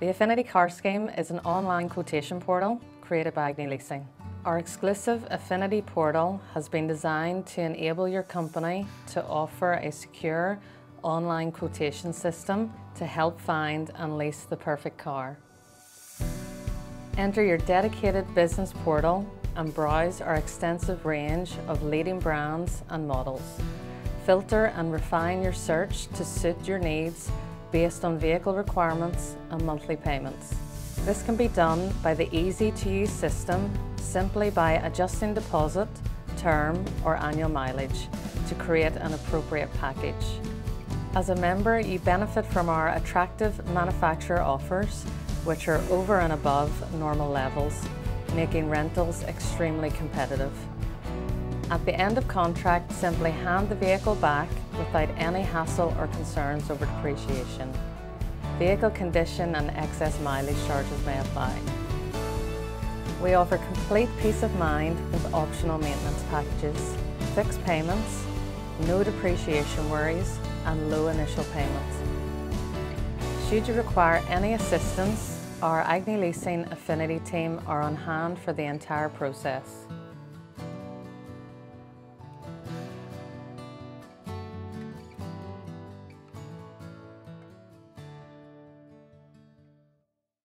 The Affinity Car Scheme is an online quotation portal created by Agnew Leasing. Our exclusive Affinity portal has been designed to enable your company to offer a secure online quotation system to help find and lease the perfect car. Enter your dedicated business portal and browse our extensive range of leading brands and models. Filter and refine your search to suit your needs based on vehicle requirements and monthly payments. This can be done by the easy-to-use system simply by adjusting deposit, term or annual mileage to create an appropriate package. As a member, you benefit from our attractive manufacturer offers, which are over and above normal levels, making rentals extremely competitive. At the end of contract, simply hand the vehicle back without any hassle or concerns over depreciation. Vehicle condition and excess mileage charges may apply. We offer complete peace of mind with optional maintenance packages, fixed payments, no depreciation worries and low initial payments. Should you require any assistance, our Agnew Leasing Affinity team are on hand for the entire process.